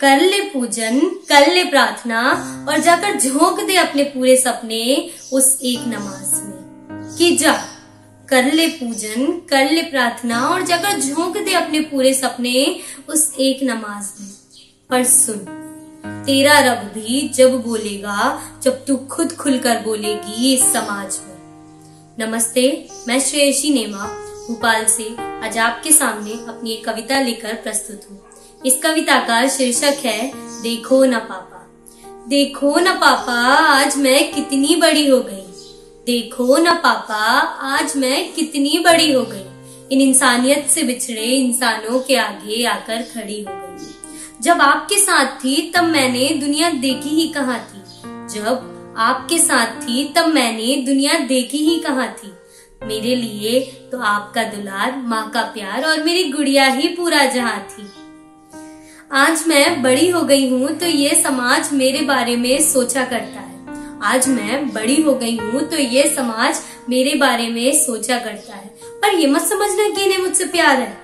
कर ले पूजन कर ले प्रार्थना और जाकर झोंक दे अपने पूरे सपने उस एक नमाज़ में। कि जा कर ले पूजन कर ले प्रार्थना और जाकर झोंक दे अपने पूरे सपने उस एक नमाज़ में। पर सुन, तेरा रब भी जब बोलेगा, जब तू खुद खुलकर बोलेगी इस समाज में नमस्ते, मैं श्रेयसी नेमा, भोपाल से आज आपके सामने अपनी एक कविता लेकर प्रस्तुत हूँ। इस कविता का शीर्षक है, देखो न पापा। देखो न पापा, आज मैं कितनी बड़ी हो गई। देखो न पापा, आज मैं कितनी बड़ी हो गई। इन इंसानियत से बिछड़े इंसानों के आगे आकर खड़ी हो गई। जब आपके साथ थी, तब मैंने दुनिया देखी ही कहा थी। जब आपके साथ थी, तब मैंने दुनिया देखी ही कहा थी। मेरे लिए तो आपका दुलार, माँ का प्यार और मेरी गुड़िया ही पूरा जहाँ थी। आज मैं बड़ी हो गई हूँ तो ये समाज मेरे बारे में सोचा करता है। आज मैं बड़ी हो गई हूँ तो ये समाज मेरे बारे में सोचा करता है। पर ये मत समझना कि इन्हें मुझसे प्यार है।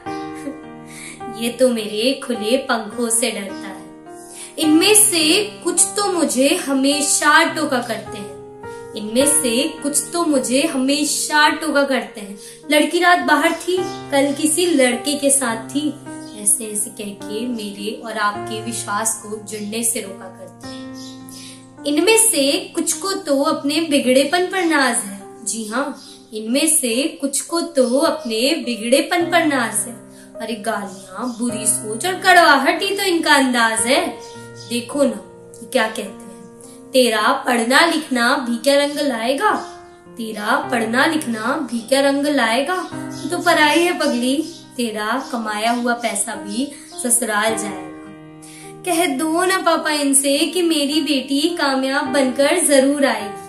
ये तो मेरे खुले पंखों से डरता इनमें से कुछ तो मुझे हमेशा टोका करते हैं। इनमें से कुछ तो मुझे हमेशा टोका करते हैं। लड़की रात बाहर थी, कल किसी लड़के के साथ थी। ऐसे ऐसे कह के मेरे और आपके विश्वास को जुड़ने से रोका करते हैं। इनमें से कुछ को तो अपने बिगड़ेपन पर नाज है। जी हाँ इनमें से कुछ को तो अपने बिगड़ेपन पर नाज है। अरे गालियाँ, बुरी सोच और कड़वाहट ही तो इनका अंदाज है। देखो ना क्या कहते हैं। तेरा पढ़ना लिखना भी क्या रंग लाएगा। तेरा पढ़ना लिखना भी क्या रंग लाएगा। तो पराई है पगली। तेरा कमाया हुआ पैसा भी ससुराल जाएगा। कह दो ना पापा इनसे कि मेरी बेटी कामयाब बनकर ज़रूर आएगी।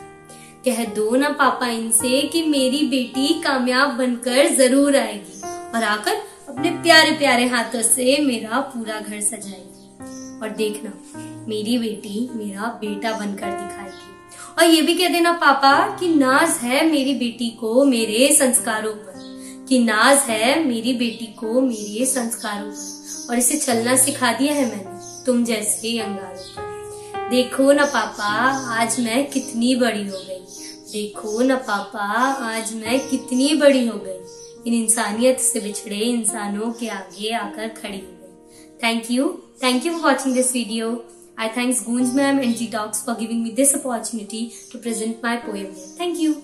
कह दो ना पापा इनसे कि मेरी बेटी कामयाब बनकर ज़रूर आएगी। और आकर अपने प्यारे प्यारे हाथों से मेरा पूरा घर सजाएगी। और देखना, मेरी बेटी मेरा बेटा बनकर दिखाएगी। और ये भी कह देना, पापा, कि नाज है मेरी बेटी को मेरे संस्कारों पर, कि नाज है मेरी बेटी को मेरे संस्कारों पर। और इसे चलना सिखा दिया है मैंने, तुम जैसे अंगारों पर। देखो ना पापा, आज मैं कितनी बड़ी हो गई। देखो ना पापा, आज मैं कितनी बड़ी हो गई। इन इंसानियत से बिछड़े इंसानों के आगे आकर खड़ी हो गई। Thank you Thank you for watching this video. I thanks Goonj ma'am and G Talks for giving me this opportunity to present my poem. Thank you.